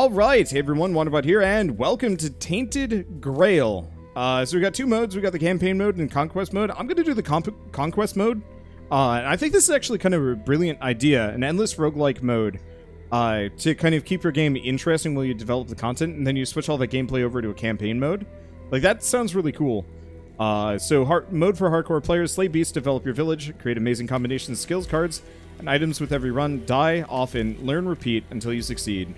All right, hey everyone, Wanderbot here, and welcome to Tainted Grail. Uh, so we got two modes. We got the campaign mode and conquest mode. I'm gonna do the conquest mode. Uh, and I think this is actually kind of a brilliant idea, an endless roguelike mode, uh, to kind of keep your game interesting while you develop the content, and then you switch all the gameplay over to a campaign mode. Like that sounds really cool. Uh, so hard- mode for hardcore players: slay beasts, develop your village, create amazing combinations of skills cards and items with every run. Die often, learn, repeat until you succeed.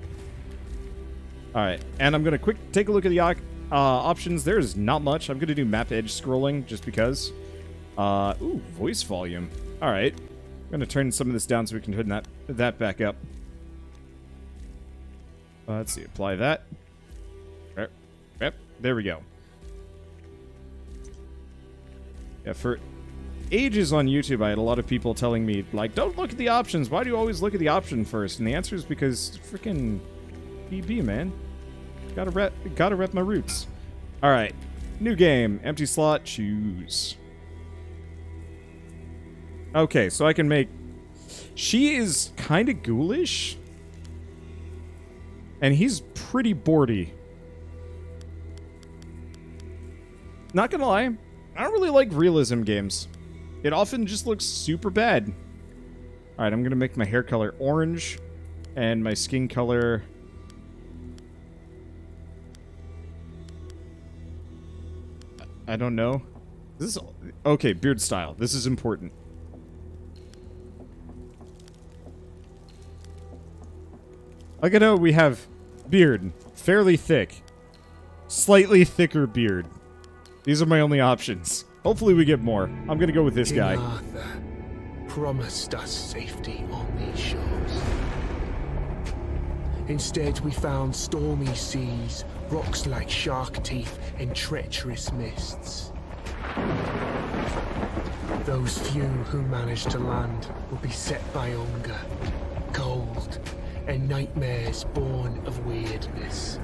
All right, and I'm gonna quick take a look at the uh, options. There's not much. I'm gonna do map edge scrolling just because. Uh, ooh, voice volume. All right, I'm gonna turn some of this down so we can turn that that back up. Uh, let's see, apply that. Yep, yep, there we go. Yeah, for ages on YouTube, I had a lot of people telling me, like, don't look at the options. Why do you always look at the option first? And the answer is because freaking BB, man. Gotta rep, gotta rep my roots. All right, new game, empty slot, choose. Okay, so I can make. She is kind of ghoulish, and he's pretty boardy. Not gonna lie, I don't really like realism games. It often just looks super bad. Alright, I'm gonna make my hair color orange and my skin color I don't know. This is okay, beard style. This is important. Like I know we have beard, fairly thick, slightly thicker beard. These are my only options. Hopefully we get more. I'm gonna go with this King guy. Arthur promised us safety on these shores. Instead, we found stormy seas, rocks like shark teeth, and treacherous mists. Those few who managed to land will be set by hunger, cold, and nightmares born of weirdness.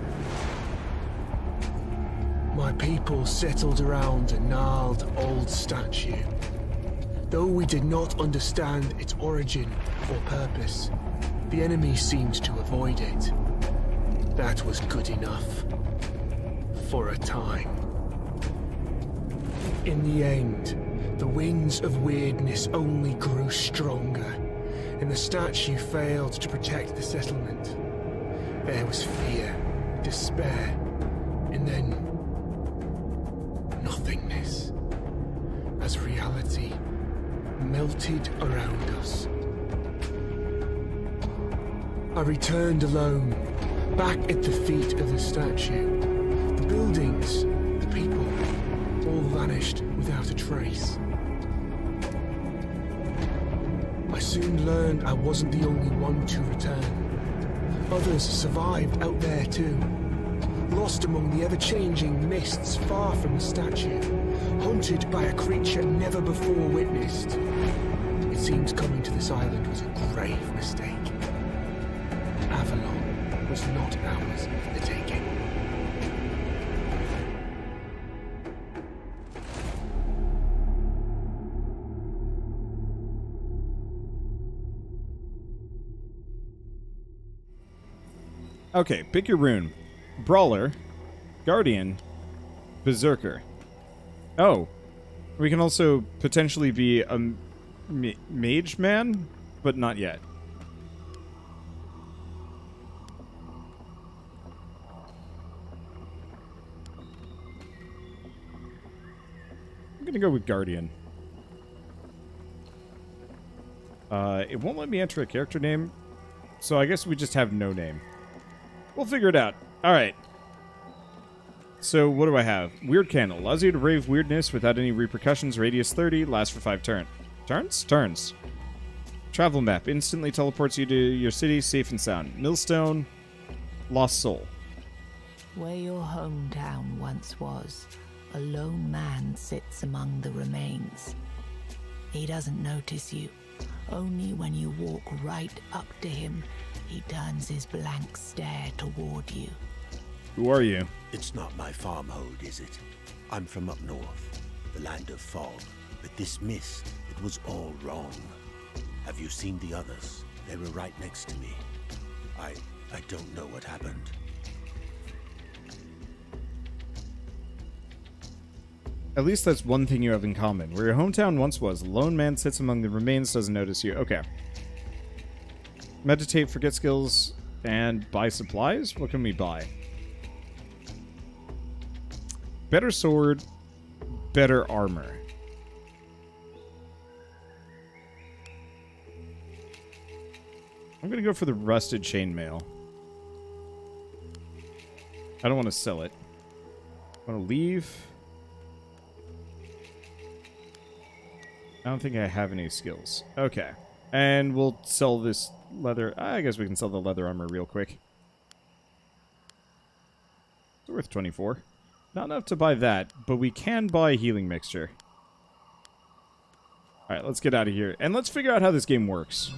My people settled around a gnarled old statue. Though we did not understand its origin or purpose, the enemy seemed to avoid it. That was good enough. For a time. In the end, the winds of weirdness only grew stronger, and the statue failed to protect the settlement. There was fear, despair, and then nothingness as reality melted around us. I returned alone, back at the feet of the statue. Buildings, the people, all vanished without a trace. I soon learned I wasn't the only one to return. Others survived out there too lost among the ever-changing mists far from the statue, haunted by a creature never before witnessed. It seems coming to this island was a grave mistake. Avalon was not ours for the taking. Okay, pick your rune. Brawler, Guardian, Berserker. Oh, we can also potentially be a ma- mage man, but not yet. I'm gonna go with Guardian. Uh, it won't let me enter a character name, so I guess we just have no name. We'll figure it out. All right. So what do I have? Weird candle allows you to brave weirdness without any repercussions. Radius 30, lasts for five turns. Turns? Turns. Travel map instantly teleports you to your city, safe and sound. Millstone, lost soul. Where your hometown once was, a lone man sits among the remains. He doesn't notice you. Only when you walk right up to him, he turns his blank stare toward you. Who are you? It's not my farmhold, is it? I'm from up north, the land of fog. But this mist, it was all wrong. Have you seen the others? They were right next to me. I I don't know what happened. At least that's one thing you have in common. Where your hometown once was, a lone man sits among the remains, doesn't notice you. Okay. Meditate, forget skills, and buy supplies? What can we buy? Better sword, better armor. I'm gonna go for the rusted chainmail. I don't want to sell it. I want to leave. I don't think I have any skills. Okay. And we'll sell this leather. I guess we can sell the leather armor real quick. It's worth 24. Not enough to buy that, but we can buy healing mixture. Alright, let's get out of here. And let's figure out how this game works.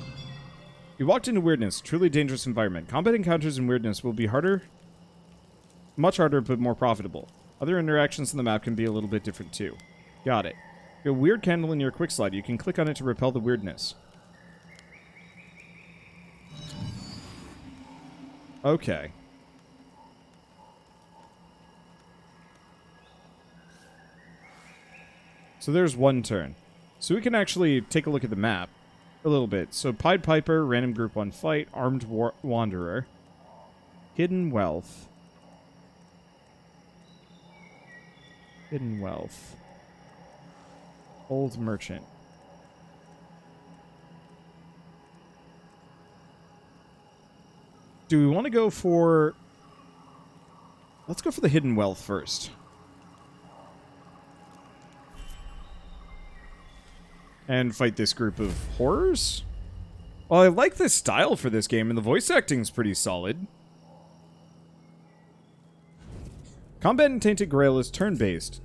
You walked into Weirdness, truly dangerous environment. Combat encounters in Weirdness will be harder, much harder, but more profitable. Other interactions in the map can be a little bit different too. Got it. A weird candle in your quick slide. You can click on it to repel the weirdness. Okay. So there's one turn. So we can actually take a look at the map a little bit. So Pied Piper, random group one fight, armed war- wanderer, hidden wealth, hidden wealth, old merchant. Do we want to go for... Let's go for the hidden wealth first. and fight this group of horrors. Well, I like the style for this game, and the voice acting's pretty solid. Combat in Tainted Grail is turn-based,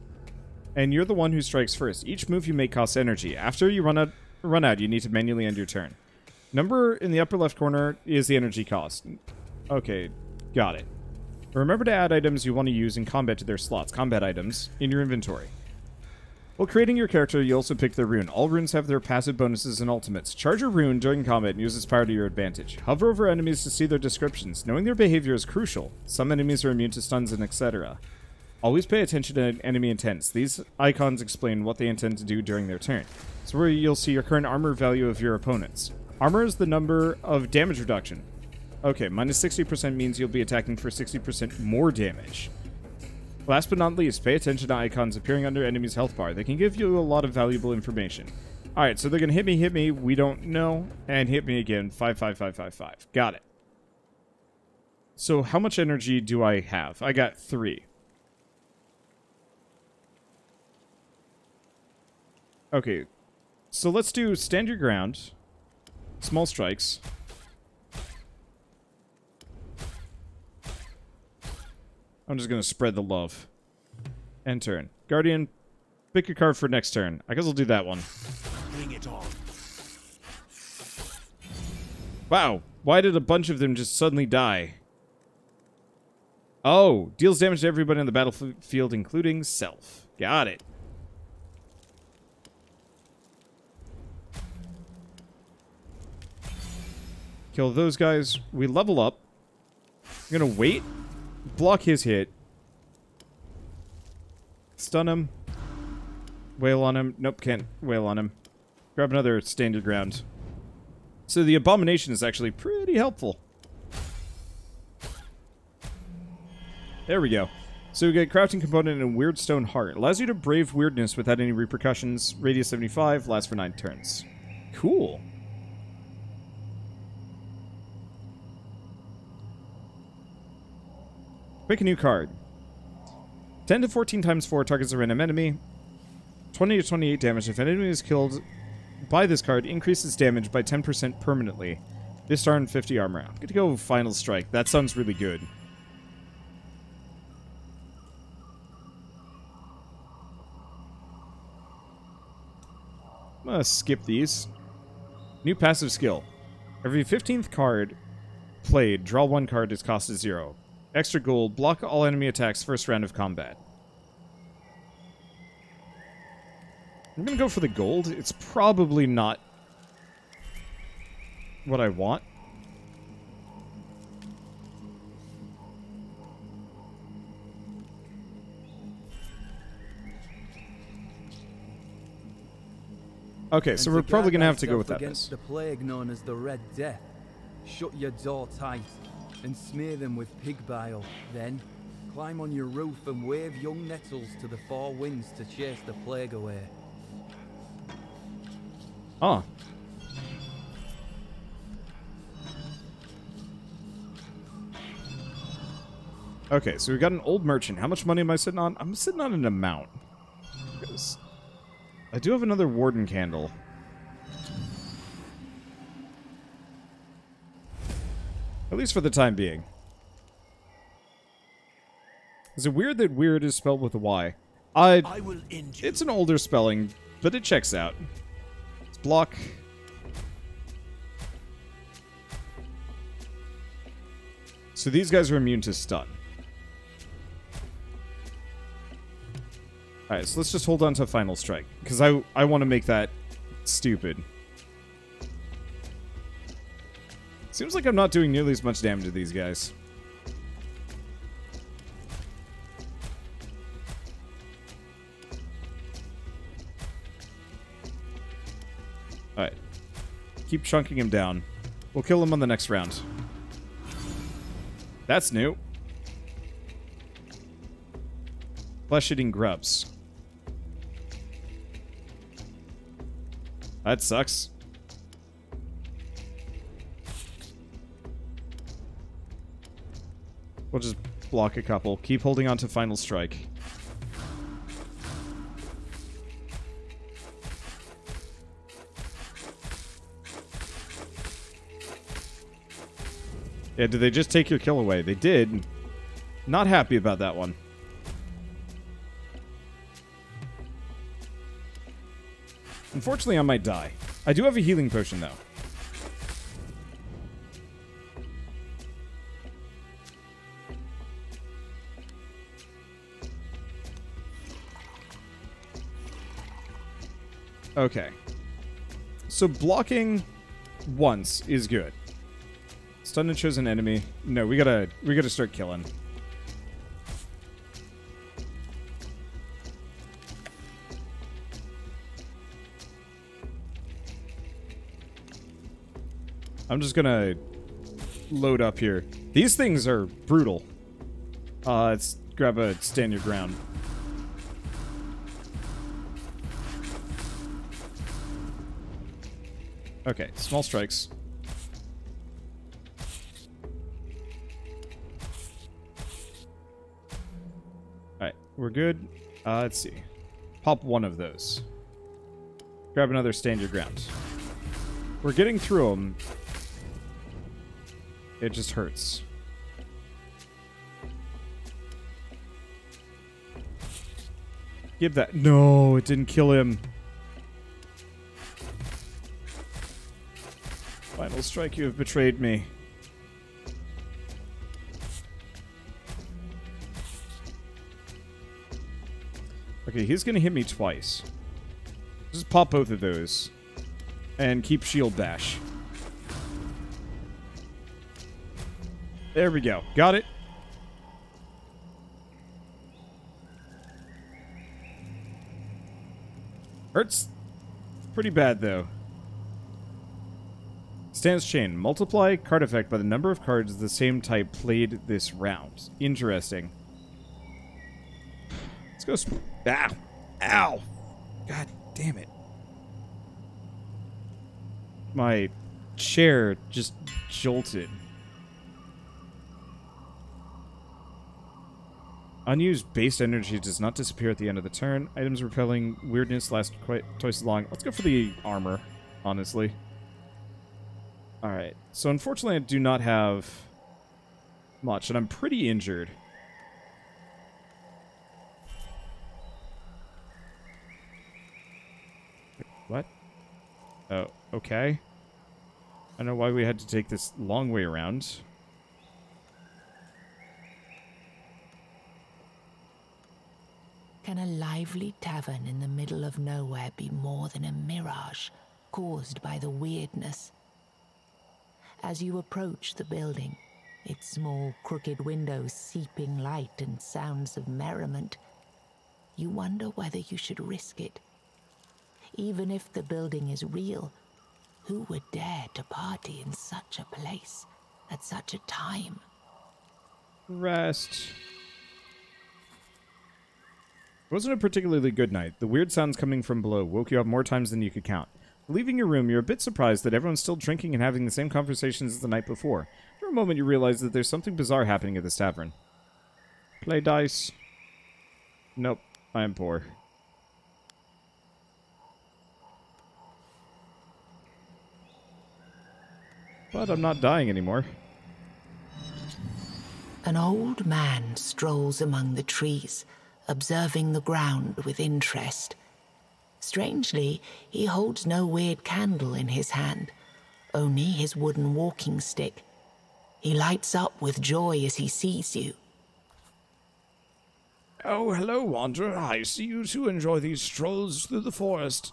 and you're the one who strikes first. Each move you make costs energy. After you run out, run out, you need to manually end your turn. Number in the upper left corner is the energy cost. Okay, got it. Remember to add items you want to use in combat to their slots, combat items, in your inventory. While creating your character, you also pick their rune. All runes have their passive bonuses and ultimates. Charge a rune during combat and use its power to your advantage. Hover over enemies to see their descriptions. Knowing their behavior is crucial. Some enemies are immune to stuns and etc. Always pay attention to enemy intents. These icons explain what they intend to do during their turn. It's where you'll see your current armor value of your opponents. Armor is the number of damage reduction. Okay, minus 60% means you'll be attacking for 60% more damage. Last but not least, pay attention to icons appearing under enemy's health bar. They can give you a lot of valuable information. Alright, so they're going to hit me, hit me, we don't know, and hit me again, 55555. Got it. So how much energy do I have? I got three. Okay, so let's do stand your ground, small strikes, I'm just going to spread the love. End turn. Guardian, pick your card for next turn. I guess I'll do that one. Bring it on. Wow. Why did a bunch of them just suddenly die? Oh, deals damage to everybody on the battlefield, including self. Got it. Kill those guys. We level up. I'm gonna wait block his hit. Stun him. Wail on him. Nope, can't wail on him. Grab another stand your ground. So the abomination is actually pretty helpful. There we go. So we get crafting component and weird stone heart. Allows you to brave weirdness without any repercussions. Radius 75, lasts for 9 turns. Cool. Pick a new card. 10 to 14 times 4 targets a random enemy. 20 to 28 damage. If an enemy is killed by this card, increases damage by 10% permanently. This turn, 50 armor. I'm going to go Final Strike. That sounds really good. I'm going to skip these. New passive skill. Every 15th card played, draw one card, its cost is zero. Extra ghoul. Block all enemy attacks first round of combat. I'm gonna go for the gold. It's probably not what I want. Okay, so we're probably gonna have to go with that. Against the plague known as the Red Death, shut your door tight and smear them with pig bile. Then climb on your roof and wave young nettles to the four winds to chase the plague away. Oh. Okay, so we've got an old merchant. How much money am I sitting on? I'm sitting on an amount. I do have another warden candle. At least for the time being. Is it weird that weird is spelled with a Y? I, I will end you. it's an older spelling, but it checks out. It's block. So these guys are immune to stun. Alright, so let's just hold on to Final Strike. Because I, I want to make that stupid. Seems like I'm not doing nearly as much damage to these guys. Alright. Keep chunking him down. We'll kill him on the next round. That's new. Flesh-eating grubs. That sucks. Block a couple. Keep holding on to final strike. Yeah, did they just take your kill away? They did. Not happy about that one. Unfortunately, I might die. I do have a healing potion, though. Okay. So blocking once is good. Stun a chosen enemy. No, we gotta we gotta start killing. I'm just gonna load up here. These things are brutal. Uh, let's grab a stand your ground. Okay, small strikes. Alright, we're good. Uh, let's see. Pop one of those. Grab another stand your ground. We're getting through them. It just hurts. Give that. No, it didn't kill him. Final strike, you have betrayed me. Okay, he's gonna hit me twice. Just pop both of those. And keep shield bash. There we go. Got it. Hurts pretty bad, though. Stance chain. Multiply card effect by the number of cards of the same type played this round. Interesting. Let's go. Sp- Ow. Ow. God damn it. My chair just jolted. Unused base energy does not disappear at the end of the turn. Items repelling weirdness last quite twice as long. Let's go for the armor, honestly. Alright, so unfortunately I do not have much, and I'm pretty injured. What? Oh, okay. I don't know why we had to take this long way around. Can a lively tavern in the middle of nowhere be more than a mirage caused by the weirdness? As you approach the building, its small crooked windows seeping light and sounds of merriment, you wonder whether you should risk it. Even if the building is real, who would dare to party in such a place at such a time? Rest. It wasn't a particularly good night. The weird sounds coming from below woke you up more times than you could count. Leaving your room, you're a bit surprised that everyone's still drinking and having the same conversations as the night before. For a moment, you realize that there's something bizarre happening at this tavern. Play dice. Nope, I am poor. But I'm not dying anymore. An old man strolls among the trees, observing the ground with interest. Strangely, he holds no weird candle in his hand, only his wooden walking stick. He lights up with joy as he sees you. Oh, hello, Wanderer. I see you too enjoy these strolls through the forest.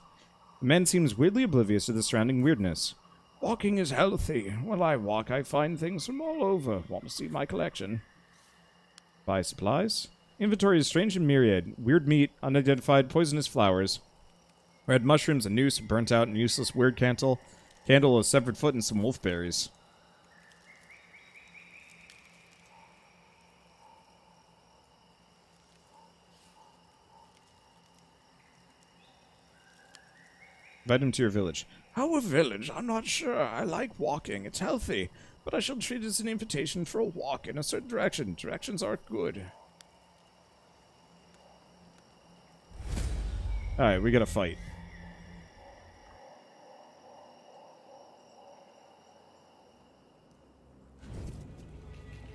The man seems weirdly oblivious to the surrounding weirdness. Walking is healthy. While I walk, I find things from all over. Want to see my collection? Buy supplies. Inventory is strange and myriad. Weird meat, unidentified poisonous flowers. Red mushrooms, a noose, a burnt out and useless weird candle, candle, a severed foot, and some wolfberries. Invite him to your village. Our village? I'm not sure. I like walking. It's healthy. But I shall treat it as an invitation for a walk in a certain direction. Directions are good. Alright, we gotta fight.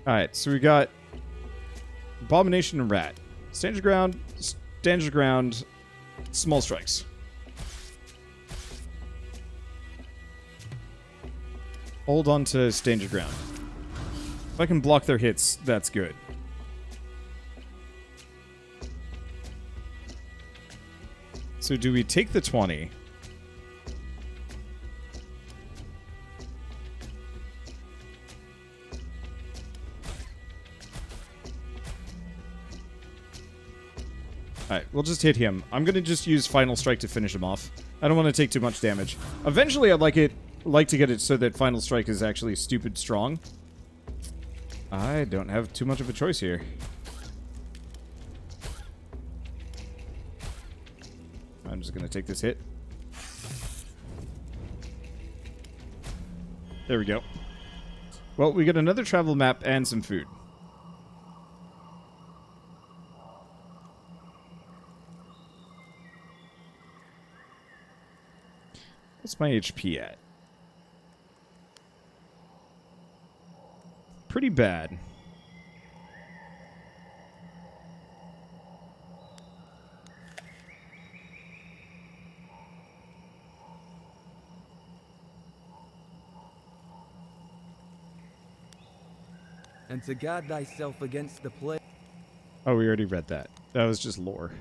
Alright, so we got Abomination and Rat. Stand your ground, stand your ground, small strikes. Hold on to stand your ground. If I can block their hits, that's good. So do we take the 20? We'll just hit him. I'm gonna just use Final Strike to finish him off. I don't want to take too much damage. Eventually, I'd like it like to get it so that Final Strike is actually stupid strong. I don't have too much of a choice here. I'm just gonna take this hit. There we go. Well, we get another travel map and some food. What's my HP at? Pretty bad. And to guard thyself against the plague. Oh, we already read that. That was just lore.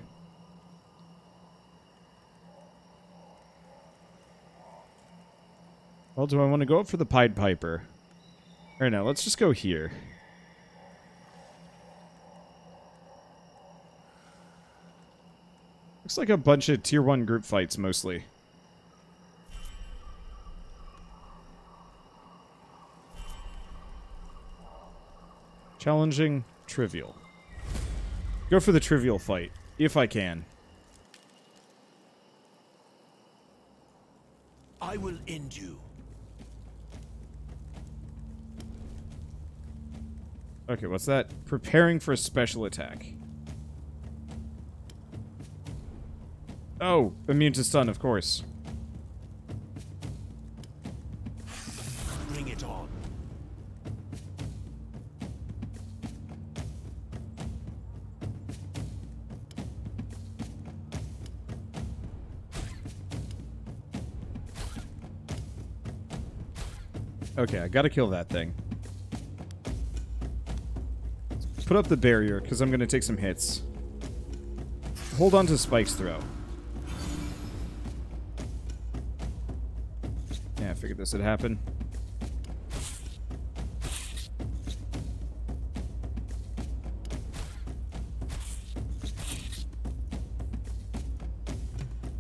Well, do I want to go up for the Pied Piper? Or now, let's just go here. Looks like a bunch of tier 1 group fights, mostly. Challenging, trivial. Go for the trivial fight, if I can. I will end you. Okay, what's that? Preparing for a special attack. Oh, immune to stun, of course. Bring it on. Okay, I gotta kill that thing. Put up the barrier, because I'm gonna take some hits. Hold on to Spike's throw. Yeah, I figured this would happen.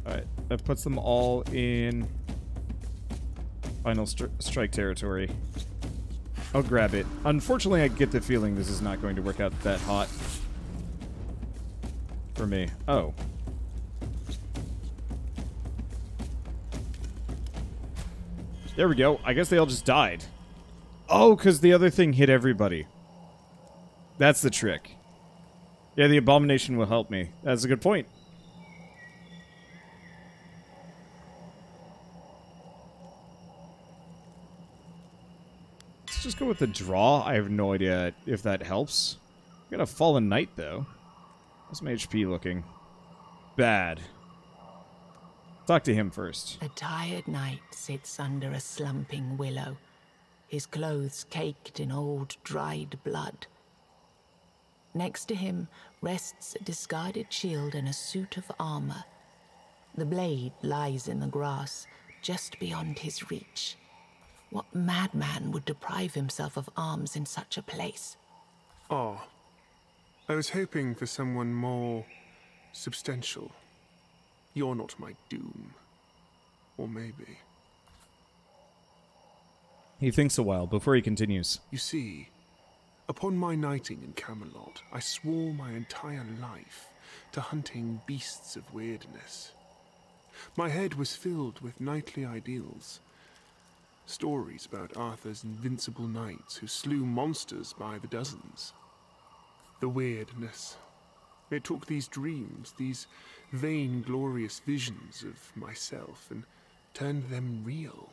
Alright, That puts them all in final stri strike territory. I'll grab it. Unfortunately, I get the feeling this is not going to work out that hot for me. Oh. There we go. I guess they all just died. Oh, because the other thing hit everybody. That's the trick. Yeah, the abomination will help me. That's a good point. Go with the draw. I have no idea if that helps. Got a fallen knight though. How's my HP looking? Bad. Talk to him first. A tired knight sits under a slumping willow, his clothes caked in old dried blood. Next to him rests a discarded shield and a suit of armor. The blade lies in the grass, just beyond his reach. What madman would deprive himself of arms in such a place? Oh. I was hoping for someone more substantial. You're not my doom. Or maybe. He thinks a while before he continues. You see, upon my knighting in Camelot, I swore my entire life to hunting beasts of weirdness. My head was filled with knightly ideals. Stories about Arthur's invincible knights who slew monsters by the dozens. The weirdness. It took these dreams, these vain, glorious visions of myself, and turned them real.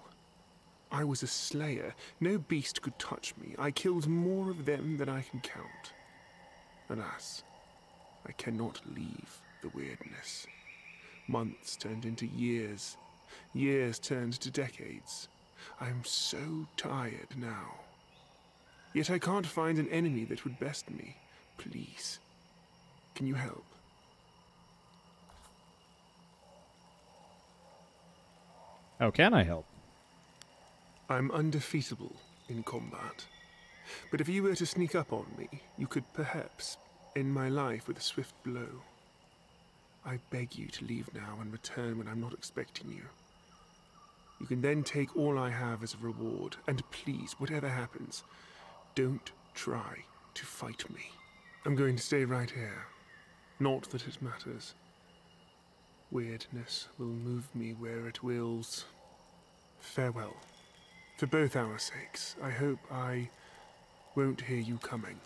I was a slayer. No beast could touch me. I killed more of them than I can count. Alas, I cannot leave the weirdness. Months turned into years. Years turned to decades. I'm so tired now. Yet I can't find an enemy that would best me. Please, can you help? How can I help? I'm undefeatable in combat. But if you were to sneak up on me, you could perhaps end my life with a swift blow. I beg you to leave now and return when I'm not expecting you. You can then take all I have as a reward, and please, whatever happens, don't try to fight me. I'm going to stay right here. Not that it matters. Weirdness will move me where it wills. Farewell. For both our sakes, I hope I won't hear you coming.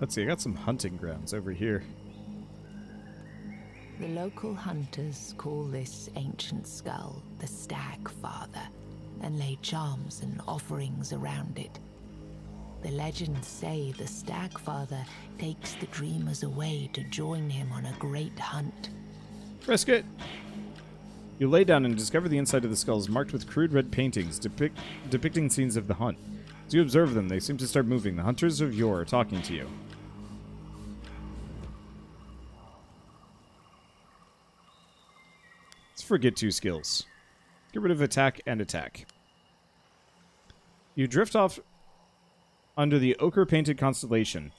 Let's see, I got some hunting grounds over here. The local hunters call this ancient skull the Stag Father and lay charms and offerings around it. The legends say the Stag Father takes the dreamers away to join him on a great hunt. Risk it! You lay down and discover the inside of the skulls marked with crude red paintings depict- depicting scenes of the hunt. As you observe them, they seem to start moving. The hunters of yore are talking to you. Forget two skills. Get rid of attack and attack. You drift off under the ochre painted constellation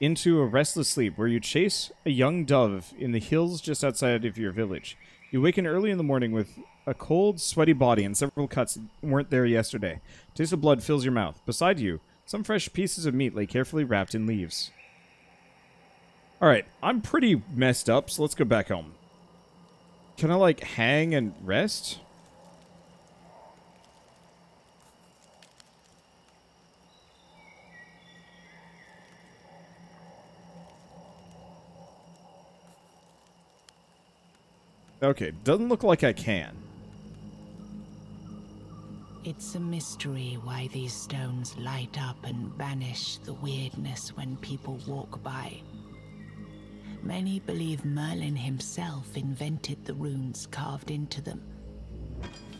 into a restless sleep where you chase a young dove in the hills just outside of your village. You waken early in the morning with a cold, sweaty body and several cuts weren't there yesterday. Taste of blood fills your mouth. Beside you, some fresh pieces of meat lay carefully wrapped in leaves. Alright, I'm pretty messed up, so let's go back home. Can I, like, hang and rest? Okay, doesn't look like I can. It's a mystery why these stones light up and banish the weirdness when people walk by. Many believe Merlin himself invented the runes carved into them.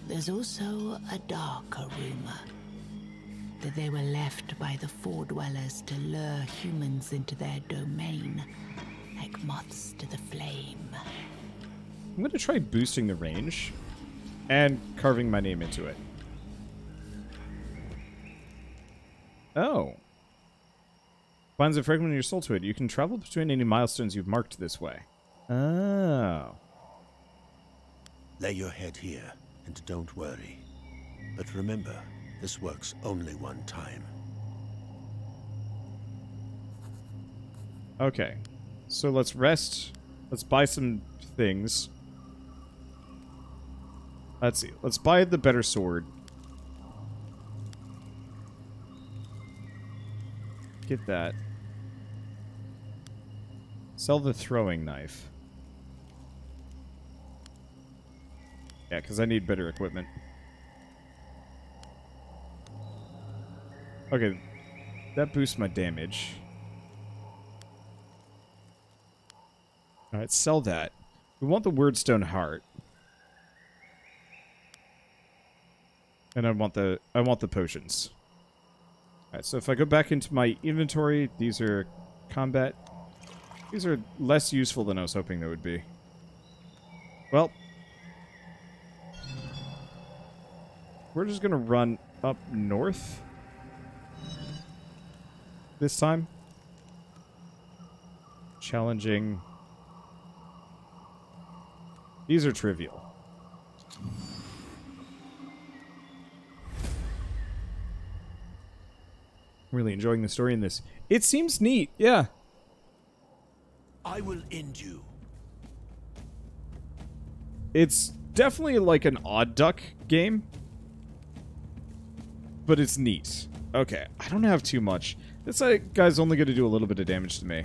There's also a darker rumor that they were left by the Fore-dwellers to lure humans into their domain, like moths to the flame. I'm going to try boosting the range and carving my name into it. Oh. Finds a fragment of your soul to it. You can travel between any milestones you've marked this way. Oh. Lay your head here, and don't worry. But remember, this works only one time. Okay. So let's rest. Let's buy some things. Let's see. Let's buy the better sword. Get that. Sell the throwing knife. Yeah, because I need better equipment. Okay. That boosts my damage. Alright, sell that. We want the Weirdstone Heart. And I want the I want the potions. Alright, so if I go back into my inventory, these are combat. These are less useful than I was hoping they would be. Well. We're just gonna run up north. This time. Challenging. These are trivial. Really enjoying the story in this. It seems neat, yeah. I will end you. It's definitely like an odd duck game. But it's neat. Okay, I don't have too much. This uh, guy's only going to do a little bit of damage to me.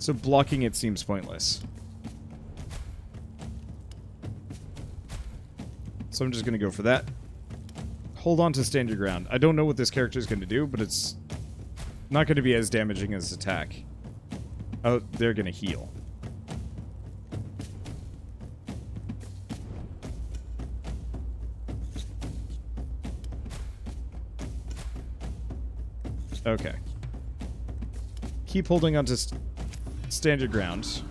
So blocking it seems pointless. So I'm just going to go for that. Hold on to stand your ground. I don't know what this character is going to do, but it's not going to be as damaging as attack. Oh, they're going to heal. Okay. Keep holding on to st stand your ground.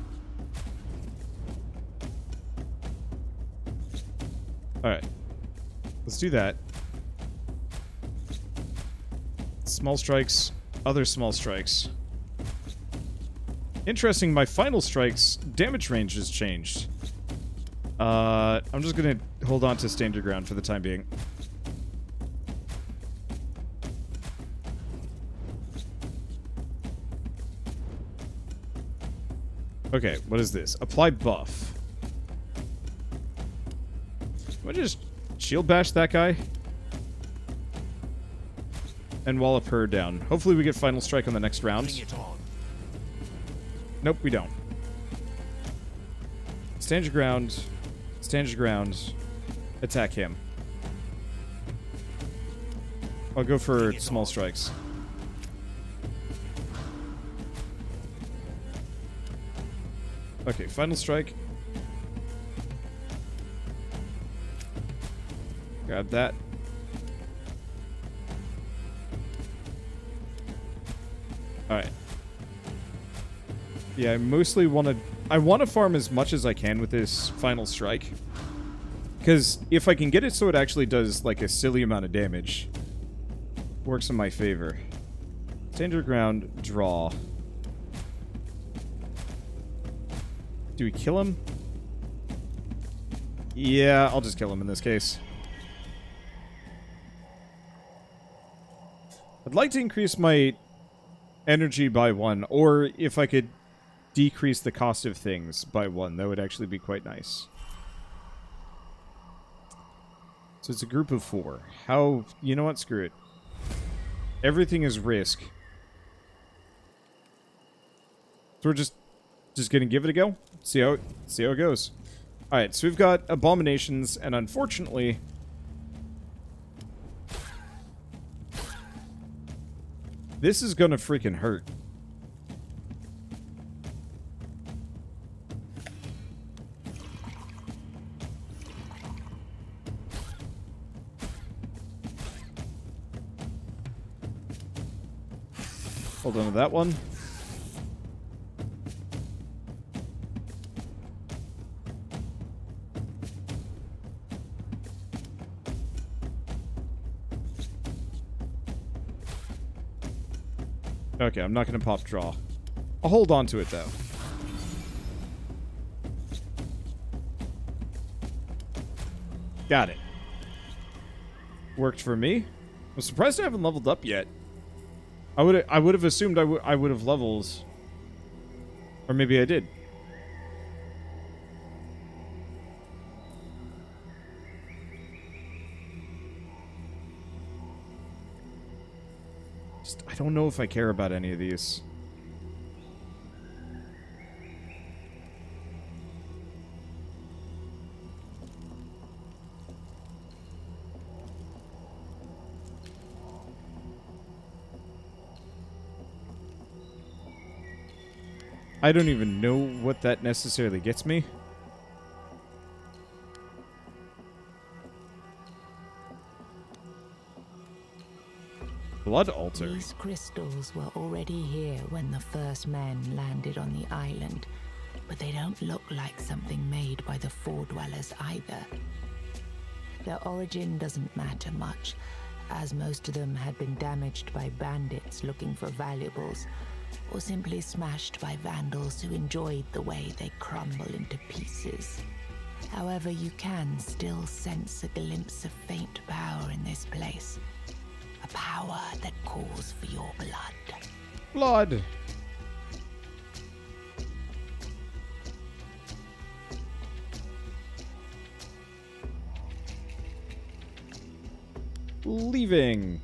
Alright. Let's do that. Small strikes, other small strikes. Interesting, my final strike's damage range has changed. Uh, I'm just gonna hold on to stand your ground for the time being. Okay, what is this? Apply buff. Can I just shield bash that guy? And wallop her down. Hopefully we get final strike on the next round. Nope, we don't. Stand your ground. Stand your ground. Attack him. I'll go for small strikes. Okay, final strike. Grab that. Yeah, I mostly want to... I want to farm as much as I can with this final strike. Because if I can get it so it actually does, like, a silly amount of damage, works in my favor. Your ground, draw. Do we kill him? Yeah, I'll just kill him in this case. I'd like to increase my energy by one, or if I could decrease the cost of things by one, that would actually be quite nice. So it's a group of four. How... You know what? Screw it. Everything is risk. So we're just just gonna give it a go. See how see how it goes. All right, so we've got abominations, and unfortunately, this is gonna freaking hurt. Hold on to that one. Okay, I'm not going to pop draw. I'll hold on to it, though. Got it. Worked for me. I'm surprised I haven't leveled up yet. I would I would have assumed I would I would have levels. Or maybe I did. Just I don't know if I care about any of these. I don't even know what that necessarily gets me. Blood altar. These crystals were already here when the first men landed on the island, but they don't look like something made by the Fore-dwellers either. Their origin doesn't matter much, as most of them had been damaged by bandits looking for valuables, or simply smashed by vandals who enjoyed the way they crumble into pieces. However, you can still sense a glimpse of faint power in this place. A power that calls for your blood. Blood. Leaving.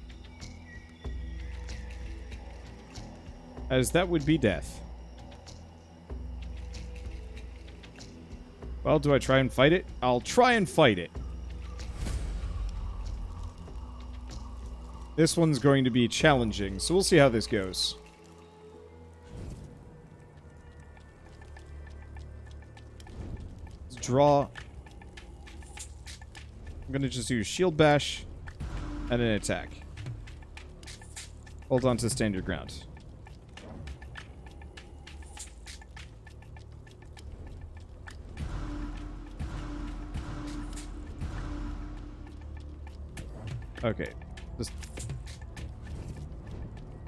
As that would be death. Well, do I try and fight it? I'll try and fight it. This one's going to be challenging, so we'll see how this goes. Let's draw. I'm going to just use Shield Bash and an attack. Hold on to stand your ground. Okay. Just...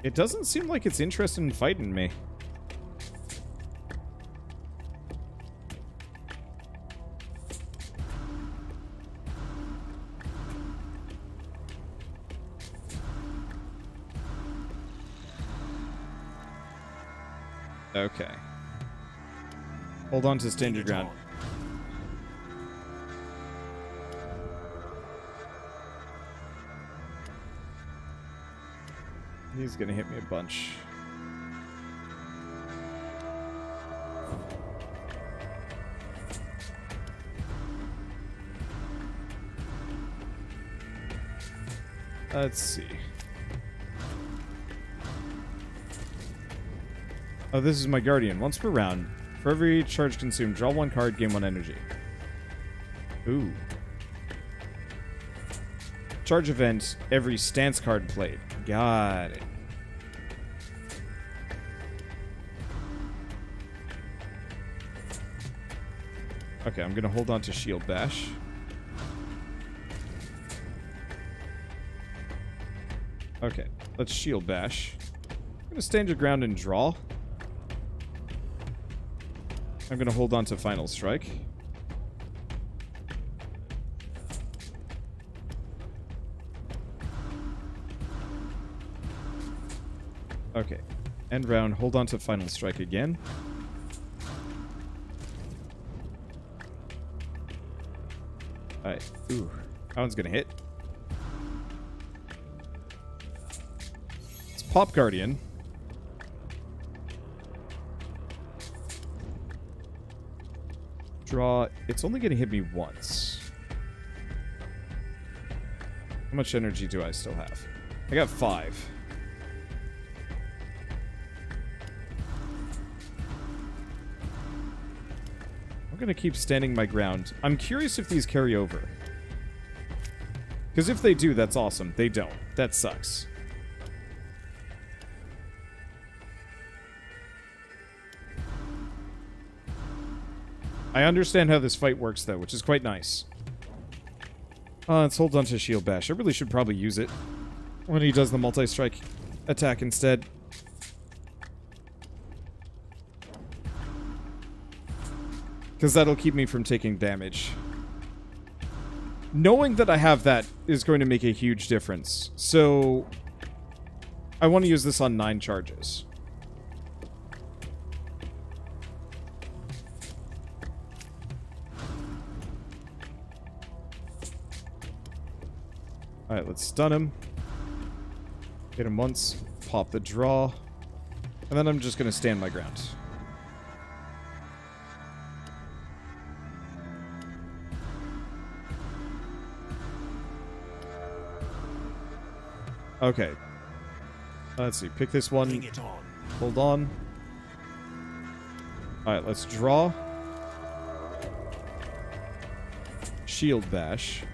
It doesn't seem like it's interested in fighting me. Okay. Hold on to stand your ground. Gonna hit me a bunch. Let's see. Oh, this is my guardian. Once per round, for every charge consumed, draw one card, gain one energy. Ooh. Charge event, every stance card played. Got it. Okay, I'm gonna hold on to Shield Bash. Okay, let's Shield Bash. I'm gonna stand your ground and draw. I'm gonna hold on to Final Strike. Okay. End round. Hold on to Final Strike again. Alright. Ooh. That one's gonna hit. It's Pop Guardian. Draw. It's only gonna hit me once. How much energy do I still have? I got five. I'm going to keep standing my ground. I'm curious if these carry over. Because if they do, that's awesome. They don't. That sucks. I understand how this fight works, though, which is quite nice. Uh, let's hold on to Shield Bash. I really should probably use it when he does the multi-strike attack instead. Because that'll keep me from taking damage. Knowing that I have that is going to make a huge difference. So, I want to use this on 9 charges. Alright, let's stun him. Hit him once, pop the draw, and then I'm just going to stand my ground. Okay. Let's see. Pick this one. on. Hold on. Alright, let's draw. Shield bash.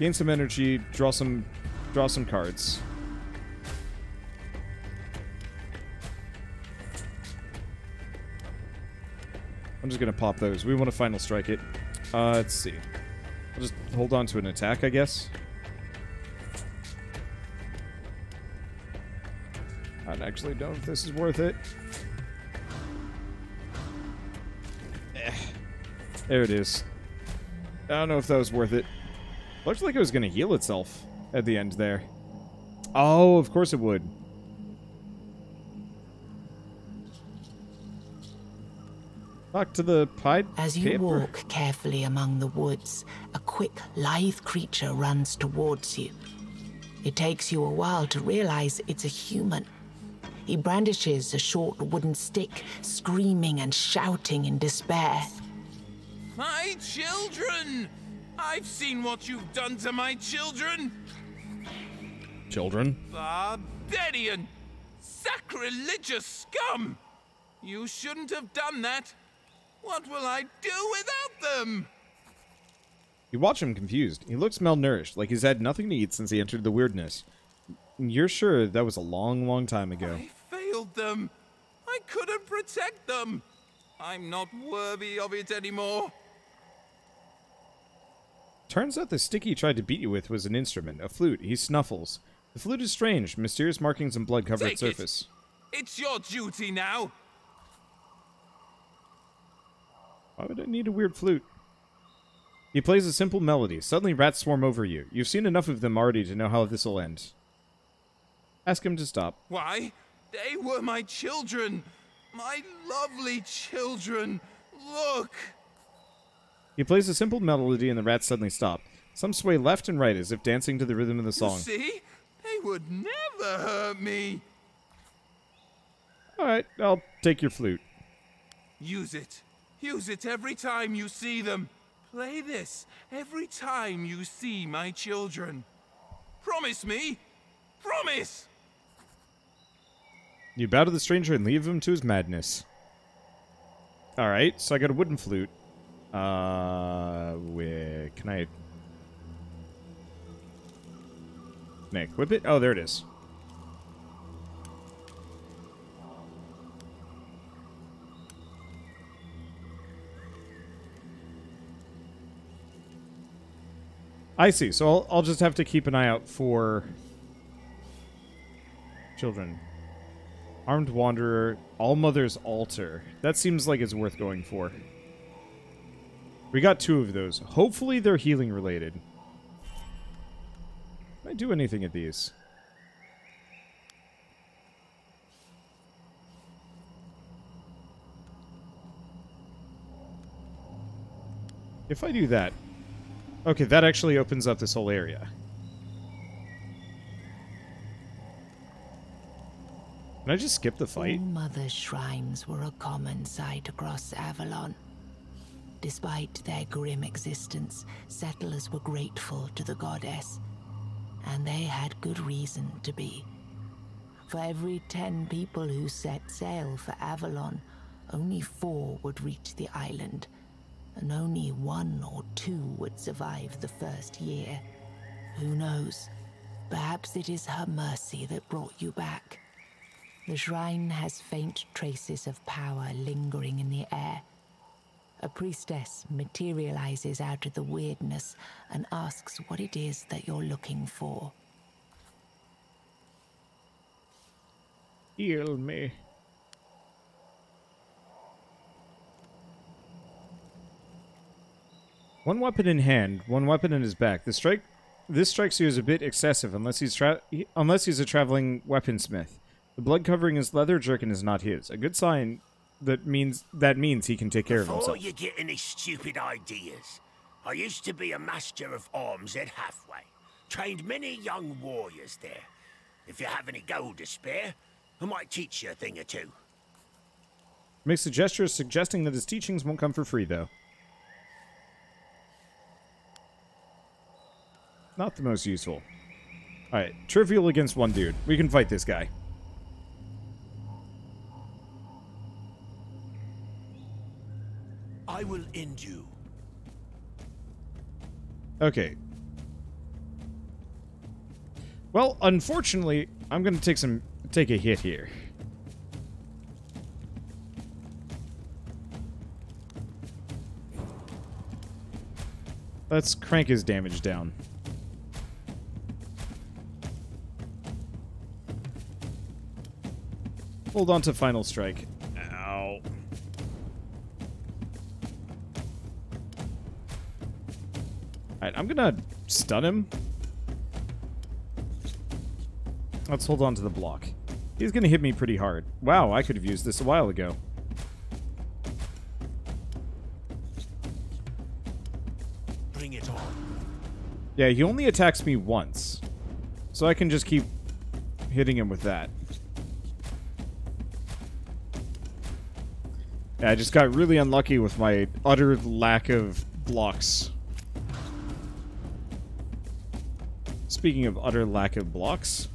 Gain some energy, draw some draw some cards. I'm just gonna pop those. We want to final strike it. Uh, let's see. I'll just hold on to an attack, I guess. Actually don't know if this is worth it. Eh. There it is. I don't know if that was worth it. Looks like it was going to heal itself at the end there. Oh, of course it would. Back to the pied As you camper. walk carefully among the woods, a quick, lithe creature runs towards you. It takes you a while to realize it's a human. He brandishes a short wooden stick, screaming and shouting in despair. My children! I've seen what you've done to my children! Children. Barbarian! Sacrilegious scum! You shouldn't have done that! What will I do without them? You watch him confused. He looks malnourished, like he's had nothing to eat since he entered the Wyrdness. You're sure that was a long, long time ago. I failed them! I couldn't protect them! I'm not worthy of it anymore! Turns out the stick he tried to beat you with was an instrument, a flute. He snuffles. The flute is strange, mysterious markings and blood cover Take its it. surface. It's your duty now! Why would I need a weird flute? He plays a simple melody. Suddenly rats swarm over you. You've seen enough of them already to know how this will end. Ask him to stop. Why? They were my children! My lovely children! Look! He plays a simple melody and the rats suddenly stop. Some sway left and right as if dancing to the rhythm of the song. See? They would never hurt me! Alright, I'll take your flute. Use it. Use it every time you see them. Play this every time you see my children. Promise me! Promise! You bow to the stranger and leave him to his madness. Alright, so I got a wooden flute. Uh, where, can I... Can I equip it? Oh, there it is. I see. So I'll, I'll just have to keep an eye out for children. Armed Wanderer, All Mother's Altar. That seems like it's worth going for. We got two of those. Hopefully they're healing related. Can I do anything at these? If I do that... Okay, that actually opens up this whole area. Can I just skip the fight? All Mother's shrines were a common sight across Avalon. Despite their grim existence, settlers were grateful to the goddess, and they had good reason to be. For every ten people who set sail for Avalon, only four would reach the island, and only one or two would survive the first year. Who knows? Perhaps it is her mercy that brought you back. The shrine has faint traces of power lingering in the air. A priestess materializes out of the Wyrdness and asks what it is that you're looking for. Heal me. One weapon in hand, one weapon in his back. This strike, this strikes you as a bit excessive, unless he's tra- unless he's a traveling weaponsmith. The blood covering his leather jerkin is not his. A good sign that means that means he can take care of Before himself. you get any stupid ideas, I used to be a master of arms at Halfway. Trained many young warriors there. If you have any gold to spare, I might teach you a thing or two. Makes a gesture suggesting that his teachings won't come for free, though. Not the most useful. Alright, trivial against one dude. We can fight this guy. I will end you. Okay. Well, unfortunately, I'm gonna take some take a hit here. Let's crank his damage down. Hold on to final strike. I'm gonna stun him. Let's hold on to the block. He's gonna hit me pretty hard. Wow, I could have used this a while ago. Bring it on. Yeah, he only attacks me once. So I can just keep hitting him with that. Yeah, I just got really unlucky with my utter lack of blocks. Speaking of utter lack of blocks.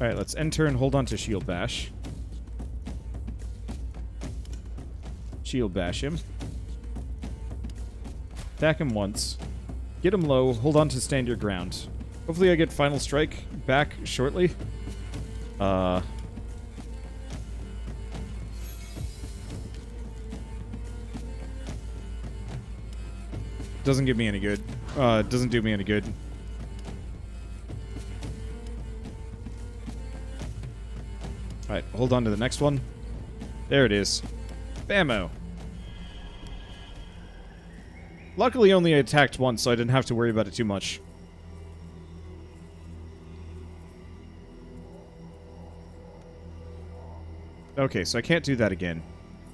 Alright, let's enter and hold on to Shield Bash. Shield Bash him. Attack him once. Get him low, hold on to stand your ground. Hopefully I get Final Strike back shortly. Uh... Doesn't give me any good. Uh, doesn't do me any good. Alright, hold on to the next one. There it is. Bammo. Luckily, only attacked once, so I didn't have to worry about it too much. Okay, so I can't do that again.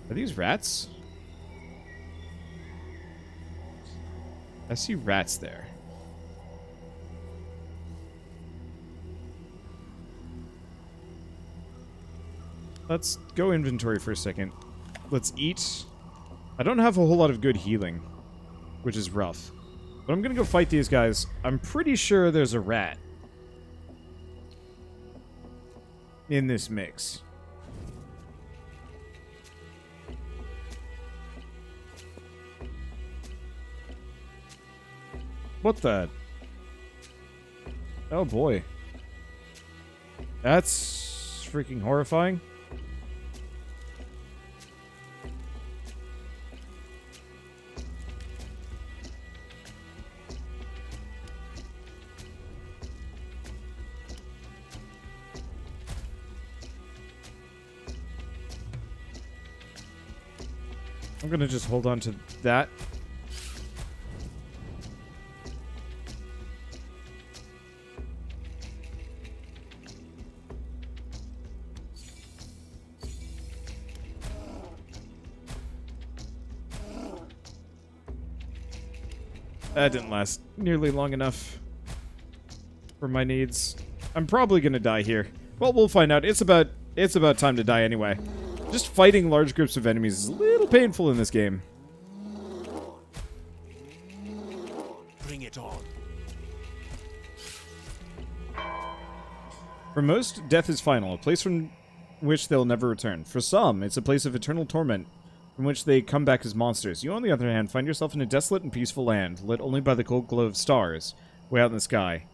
Are these rats? I see rats there. Let's go inventory for a second. Let's eat. I don't have a whole lot of good healing, which is rough. But I'm gonna go fight these guys. I'm pretty sure there's a rat in this mix. What the? Oh boy. That's freaking horrifying. I'm gonna just hold on to that. That didn't last nearly long enough for my needs. I'm probably gonna die here. Well, we'll find out. It's about it's about time to die anyway. Just fighting large groups of enemies is a little painful in this game. Bring it on. For most, death is final, a place from which they'll never return. For some, it's a place of eternal torment, from which they come back as monsters. You, on the other hand, find yourself in a desolate and peaceful land, lit only by the cold glow of stars, way out in the sky.